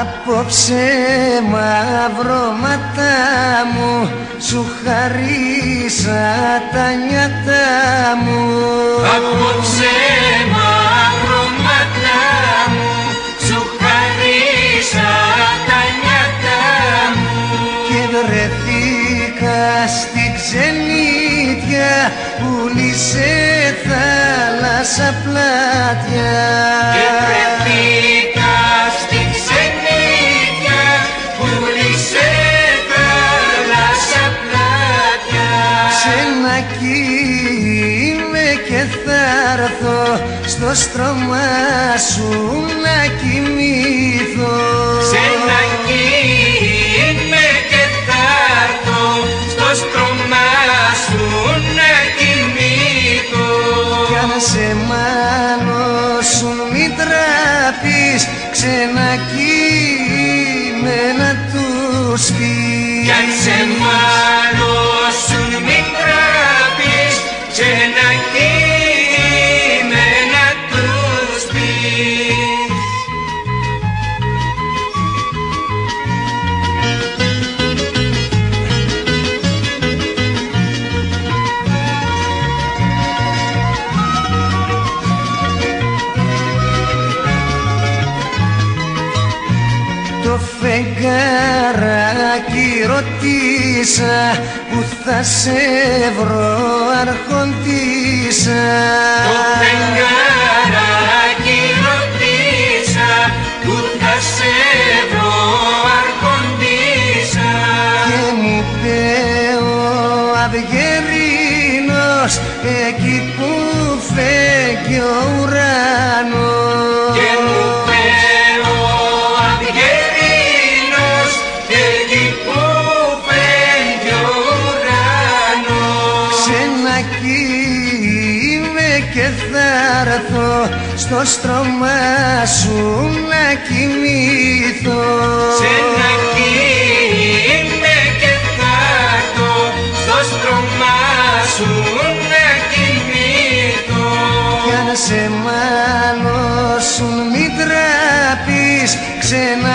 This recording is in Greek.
Απόψε μαύρο ματά μου Σου χαρίσα τα νιάτα μου. Απόψε ξενίτια που λύσε θάλασσα πλάτια και βρεθήκα στη ξενίτια που λύσε θάλασσα πλάτια Ξένα είμαι και θα έρθω στο στρώμα σου να κοιμηθώ μάνωσουν μη τραπείς ξένα κείμενα τους πεις. Κι αν σε μάλωσουν Το φεγγαράκι ρωτήσα που θα σε βρω αρχοντήσα Το φεγγαράκι ρωτήσα που θα σε βρω αρχοντήσα και μου είπε ο Αυγερίνος εκεί που φέγγει ο ουρανός και θα έρθω στο στρώμα σου να κοιμηθώ. Σε ένα είμαι και θα έρθω στο στρώμα σου να κοιμηθώ. Κι αν σε μάνωσουν μη τραπείς ξένα